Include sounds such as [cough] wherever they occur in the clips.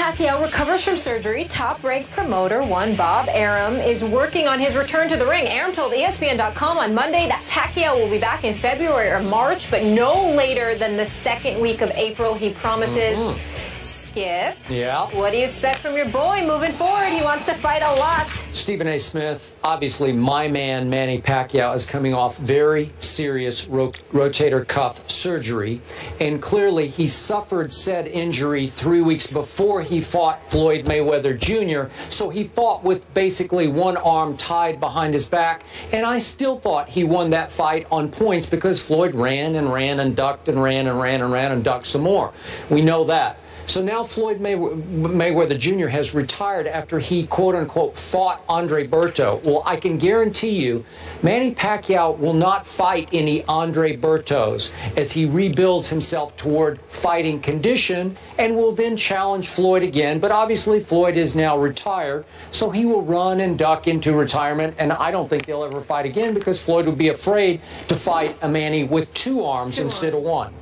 Pacquiao recovers from surgery, top ranked promoter one Bob Arum is working on his return to the ring. Arum told ESPN.com on Monday that Pacquiao will be back in February or March, but no later than the second week of April, he promises. Mm-hmm. Skip. Yeah. What do you expect from your boy moving forward? He wants to fight a lot. Stephen A. Smith, obviously my man Manny Pacquiao is coming off very serious ro rotator cuff surgery, and clearly he suffered said injury three weeks before he fought Floyd Mayweather Jr. So he fought with basically one arm tied behind his back, and I still thought he won that fight on points because Floyd ran and ran and ducked and ran and ran and ran and ducked some more. We know that. So now Floyd May Mayweather Jr. has retired after he, quote unquote, fought Andre Berto. Well, I can guarantee you, Manny Pacquiao will not fight any Andre Bertos as he rebuilds himself toward fighting condition and will then challenge Floyd again. But obviously, Floyd is now retired, so he will run and duck into retirement. And I don't think they'll ever fight again because Floyd would be afraid to fight a Manny with two arms two instead arms. of one.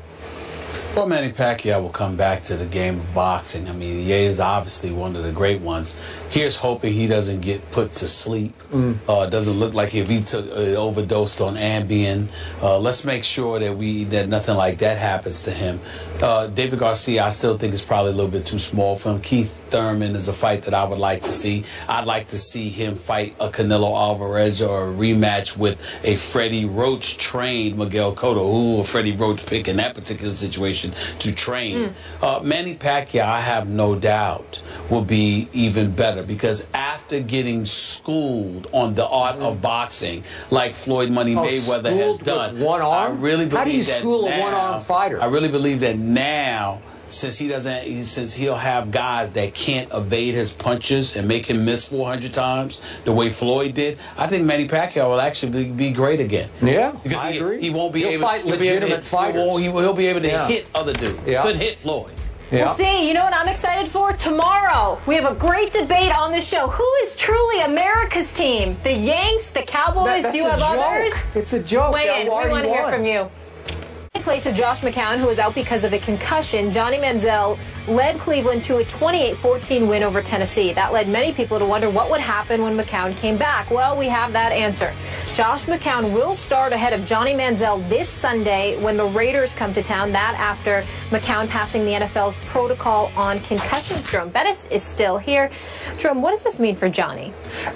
Well, Manny Pacquiao will come back to the game of boxing. I mean, he is obviously one of the great ones. Here's hoping he doesn't get put to sleep. Mm. Uh, doesn't look like if he took uh, overdosed on Ambien. Uh, let's make sure that we that nothing like that happens to him. Uh, David Garcia, I still think is probably a little bit too small for him. Keith Thurman is a fight that I would like to see. I'd like to see him fight a Canelo Alvarez or a rematch with a Freddie Roach trained Miguel Cotto, who Freddie Roach pick in that particular situation to train. Mm. Uh, Manny Pacquiao, I have no doubt, will be even better because after getting schooled on the art mm. of boxing, like Floyd Money oh, Mayweather has done, one arm. I really believe How do you school now, a one-arm fighter? I really believe that now since he doesn't since he'll have guys that can't evade his punches and make him miss 400 times the way Floyd did I think Manny Pacquiao will actually be great again yeah because I he, agree. he won't be he'll able fight he'll legitimate be able to hit, fighters he will, he will, he'll be able to yeah. hit other dudes yeah. but hit Floyd yeah. We'll see. You know what I'm excited for? Tomorrow, we have a great debate on the show. Who is truly America's team? The Yanks, the Cowboys? That, Do you have joke. others? It's a joke. Weigh in. We want to hear from you. In place of Josh McCown, who was out because of a concussion, Johnny Manziel led Cleveland to a 28-14 win over Tennessee. That led many people to wonder what would happen when McCown came back. Well, we have that answer. Josh McCown will start ahead of Johnny Manziel this Sunday when the Raiders come to town. That after McCown passing the NFL's protocol on concussions. Jerome Bettis is still here. Jerome, what does this mean for Johnny?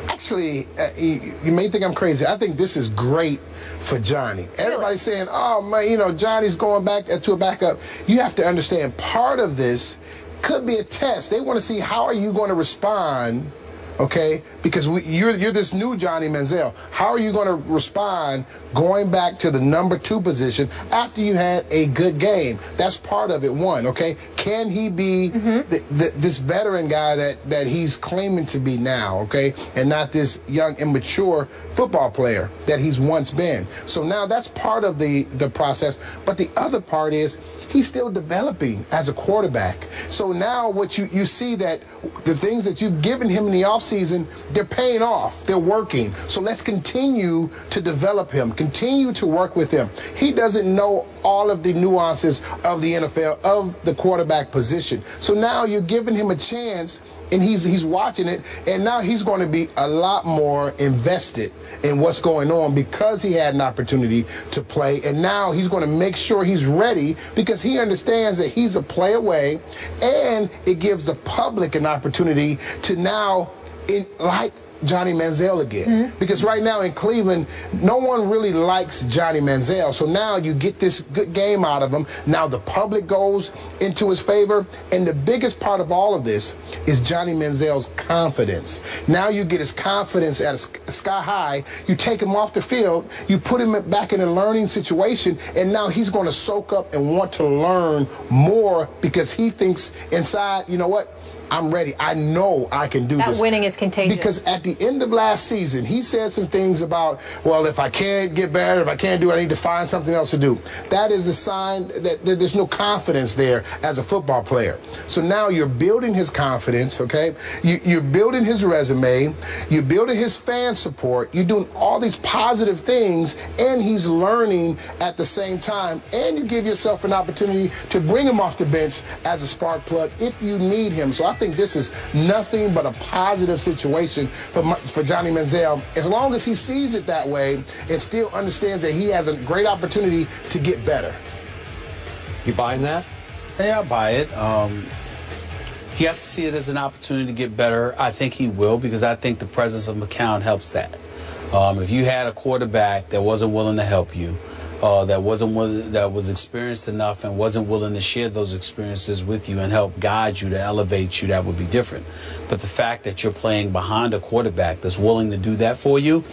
Actually, uh, you, you may think I'm crazy. I think this is great for Johnny. Everybody's saying, oh, man, you know, Johnny's going back uh, to a backup. You have to understand part of this could be a test. They want to see how are you going to respond okay? Because we, you're you're this new Johnny Manziel. How are you going to respond going back to the number two position after you had a good game? That's part of it. One, okay? Can he be mm -hmm. the, the, this veteran guy that that he's claiming to be now, okay, and not this young immature football player that he's once been? So now that's part of the the process. But the other part is he's still developing as a quarterback. So now what you you see that the things that you've given him in the offseason, they're paying off. They're working. So let's continue to develop him, continue to work with him. He doesn't know all of the nuances of the NFL, of the quarterback position. So now you're giving him a chance and he's he's watching it and now he's going to be a lot more invested in what's going on because he had an opportunity to play and now he's going to make sure he's ready because he understands that he's a play away and it gives the public an opportunity to now in like Johnny Manziel again. Mm -hmm. Because right now in Cleveland, no one really likes Johnny Manziel. So now you get this good game out of him. Now the public goes into his favor. And the biggest part of all of this is Johnny Manziel's confidence. Now you get his confidence at a sky high. You take him off the field. You put him back in a learning situation. And now he's going to soak up and want to learn more because he thinks inside, you know what? I'm ready. I know I can do that this. That winning is contagious. Because at the end of last season, he said some things about, well, if I can't get better, if I can't do it, I need to find something else to do. That is a sign that, that there's no confidence there as a football player. So now you're building his confidence, okay? You, you're building his resume. You're building his fan support. You're doing all these positive things, and he's learning at the same time. And you give yourself an opportunity to bring him off the bench as a spark plug if you need him. So I think this is nothing but a positive situation for for Johnny Manziel as long as he sees it that way and still understands that he has a great opportunity to get better. You buying that? Yeah, I buy it. Um, he has to see it as an opportunity to get better. I think he will because I think the presence of McCown helps that. Um, if you had a quarterback that wasn't willing to help you, uh, that wasn't that was experienced enough and wasn't willing to share those experiences with you and help guide you to elevate you, that would be different. But the fact that you're playing behind a quarterback that's willing to do that for you,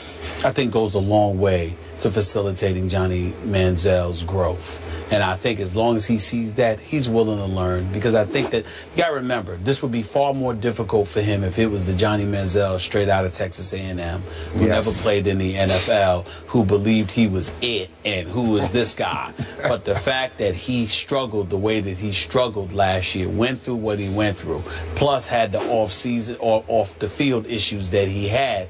I think goes a long way to facilitating Johnny Manziel's growth. And I think as long as he sees that, he's willing to learn. Because I think that you got to remember, this would be far more difficult for him if it was the Johnny Manziel straight out of Texas A&M, who yes. never played in the NFL, who believed he was it and who is this guy. but the fact that he struggled the way that he struggled last year, went through what he went through, plus had the off season or off the field issues that he had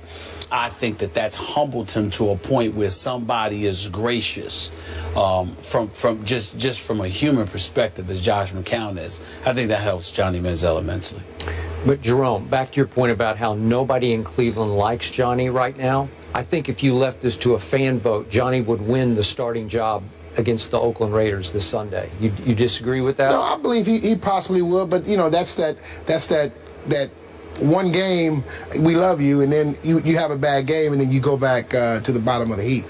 I think that that's humbled him to a point where somebody is gracious um, from from just just from a human perspective, as Josh McCown is. I think that helps Johnny Manziel immensely. But Jerome, back to your point about how nobody in Cleveland likes Johnny right now. I think if you left this to a fan vote, Johnny would win the starting job against the Oakland Raiders this Sunday. You, you disagree with that? No, I believe he, he possibly would, but you know that's that that's that that one game, we love you, and then you, you have a bad game, and then you go back uh, to the bottom of the heap.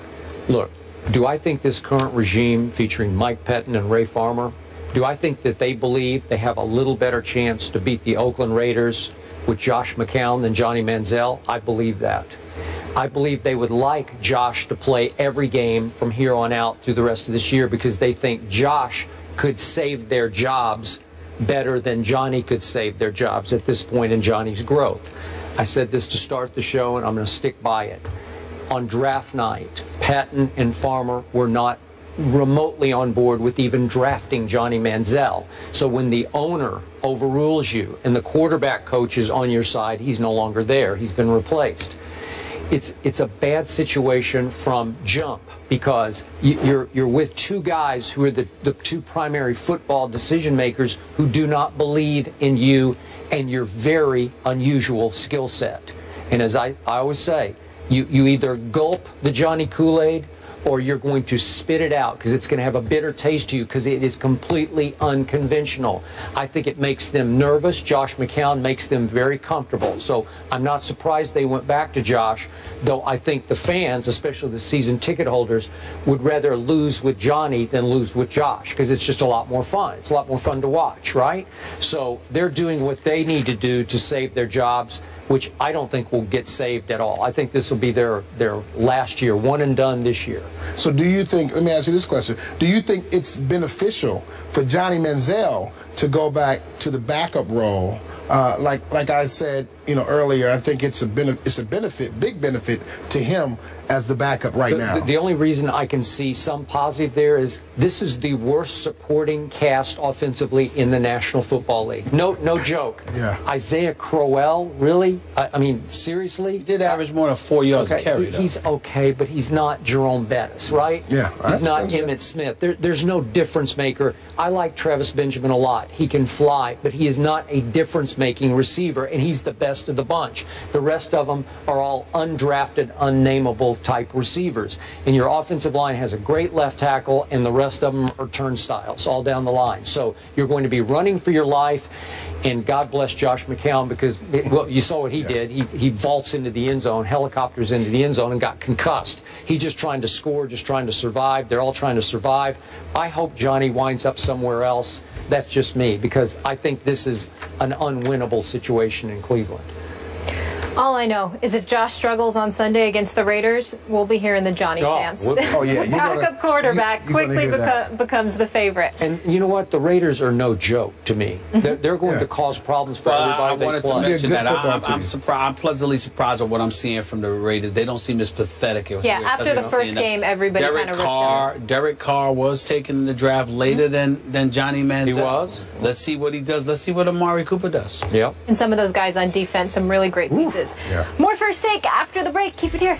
Look, do I think this current regime featuring Mike Pettine and Ray Farmer, do I think that they believe they have a little better chance to beat the Oakland Raiders with Josh McCown than Johnny Manziel? I believe that. I believe they would like Josh to play every game from here on out through the rest of this year because they think Josh could save their jobs better than Johnny could save their jobs at this point in Johnny's growth. I said this to start the show, and I'm going to stick by it. On draft night, Pettine and Farmer were not remotely on board with even drafting Johnny Manziel. So when the owner overrules you and the quarterback coach is on your side, he's no longer there. He's been replaced. It's it's a bad situation from jump because you're you're with two guys who are the, the two primary football decision makers who do not believe in you and your very unusual skill set. And as I, I always say, you, you either gulp the Johnny Kool-Aid or you're going to spit it out because it's going to have a bitter taste to you because it is completely unconventional. I think it makes them nervous. Josh McCown makes them very comfortable. So I'm not surprised they went back to Josh, though I think the fans, especially the season ticket holders, would rather lose with Johnny than lose with Josh because it's just a lot more fun. It's a lot more fun to watch, right? So they're doing what they need to do to save their jobs which I don't think will get saved at all. I think this will be their their last year, one and done this year. So do you think, let me ask you this question, do you think it's beneficial for Johnny Manziel to go back to the backup role? Uh, like like I said, you know earlier, I think it's a benefit, it's a benefit, big benefit to him as the backup right the, now. The, the only reason I can see some positive there is this is the worst supporting cast offensively in the National Football League. No no joke. Yeah. Isaiah Crowell, really? I, I mean, seriously? He did average more than four yards okay, carry. He, he's okay, but he's not Jerome Bettis, right? Yeah. He's not Emmitt Smith. There, there's no difference maker. I like Travis Benjamin a lot. He can fly, but he is not a difference-making receiver, and he's the best of the bunch. The rest of them are all undrafted, unnameable type receivers. And your offensive line has a great left tackle, and the rest of them are turnstiles all down the line. So you're going to be running for your life. And God bless Josh McCown because well, you saw what he yeah. did. He, he vaults into the end zone, helicopters into the end zone, and got concussed. He's just trying to score, just trying to survive. They're all trying to survive. I hope Johnny winds up somewhere else. That's just me because I think this is an unwinnable situation in Cleveland. All I know is if Josh struggles on Sunday against the Raiders, we'll be hearing the Johnny oh, chance. [laughs] Oh yeah, the backup quarterback you, quickly beco becomes the favorite. And you know what? The Raiders are no joke to me. Mm-hmm. They're, they're, going yeah. to cause problems for well, everybody. I wanted to mention that. I'm, I'm, surprised. I'm pleasantly surprised at what I'm seeing from the Raiders. They don't seem as pathetic. As yeah, after the first game, everybody Derek kind of Carr. Derek Carr was taken in the draft later mm -hmm. than than Johnny Manziel. He was. Let's see what he does. Let's see what Amari Cooper does. Yep. And some of those guys on defense, some really great pieces. Yeah. More first take after the break. Keep it here.